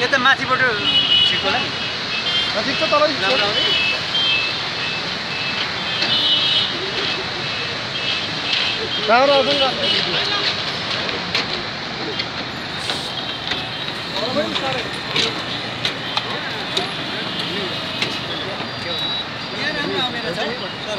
यता माथिबाट ठिक होला नि। ठिक छ तलै। राम्रो आउँछ नि। यहाँ राम्रो आउने रहेछ सर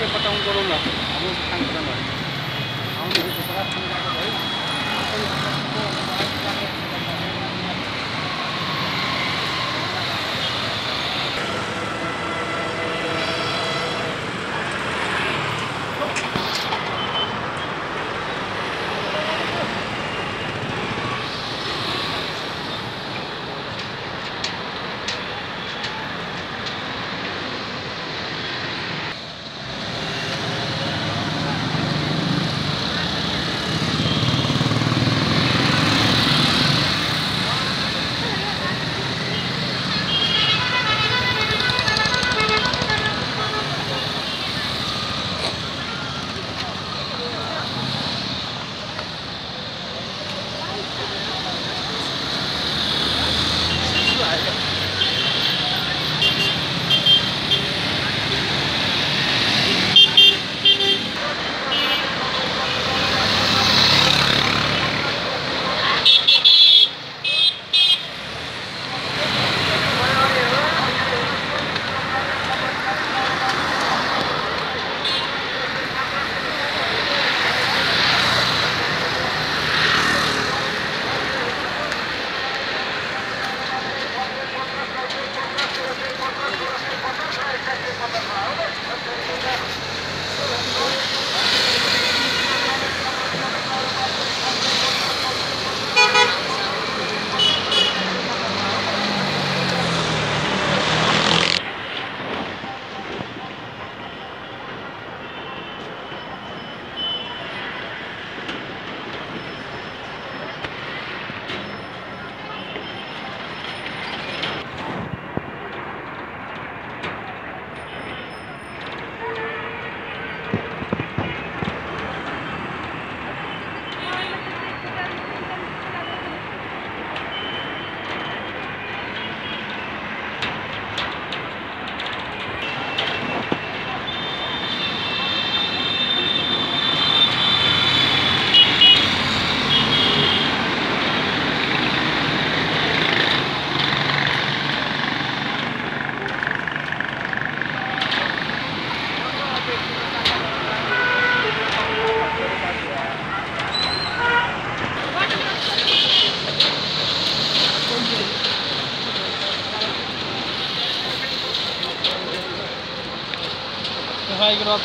也不当工人了，他们是看门的，他们就是说他。हाम्रो खानु सफाई करो आप